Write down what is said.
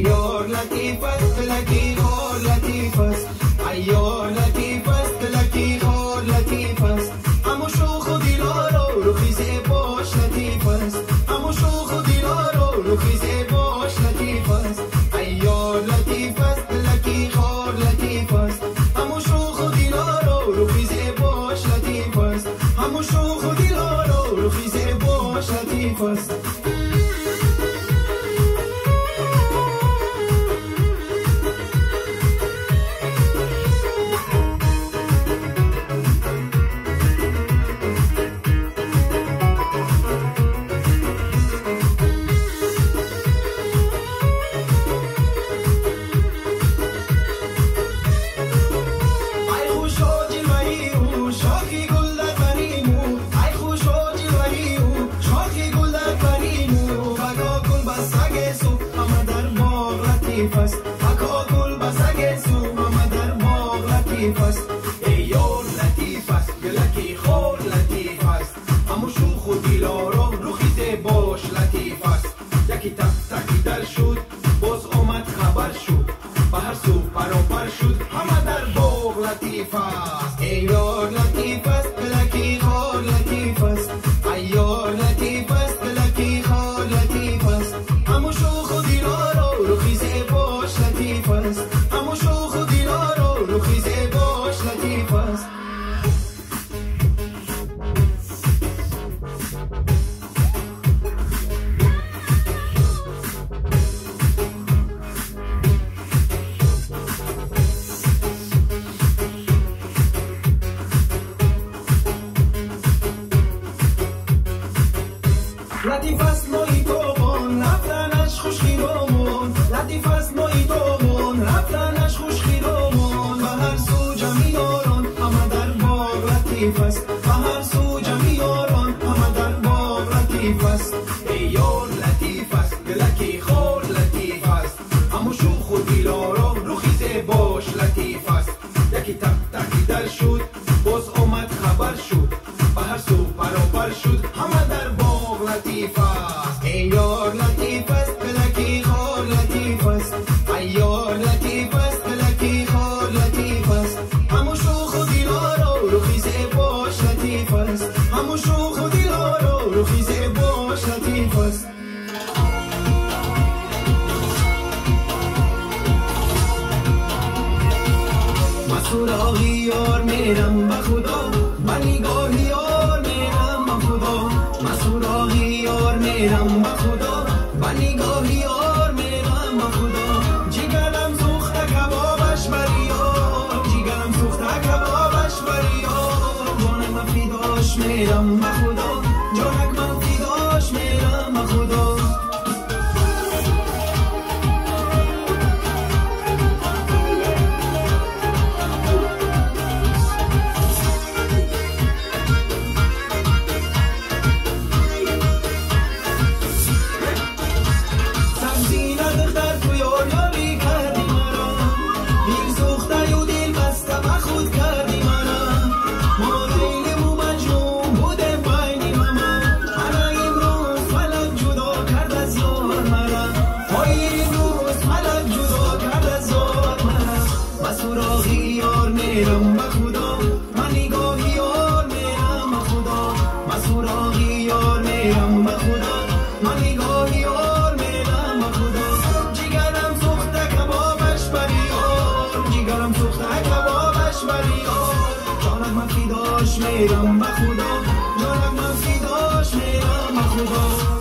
you're lucky first, lucky or lucky first. You're lucky first, lucky or lucky first. I'm sure خذي لارو روخي زيبوش lucky first. I'm sure خذي لارو روخي زيبوش lucky first. You're lucky first, lucky or lucky first. I'm sure خذي لارو روخي زيبوش lucky first. I'm sure خذي لارو روخي زيبوش lucky first. لطیف است ای یار لطیف است گلکی خور لطیف است اما شوخ و دیلارا رو خیزه باش لطیف است یکی تک تکی در شد باز آمد خبر شد به هر سو برابر شد همه در باغ لطیف است ای یار لطیف است محیطمون رفتنش خوش خیرمون لطیف است محیطمون رفتنش خوش خیرمون به هر سو جمعی یاران همه در باغ لطیف است. به هر سو جمعی یاران همه در باغ لطیف است. ای یار لطیف است دلکی خور لطیف است. اما شوخ و دیلارا رو خیزه باش لطیف است. یکی تک تکی در شد میرم به خدا به نگاهی یار میرم به خدا. مسوراغی یار میرم به خدا. به نگاهی یار میرم به خدا. جگرم سوخته کبابش بری جگرم سوخته کبابش بری جانم فیداش میرم به میرم به خدا جانم من فیداش میرم به خدا.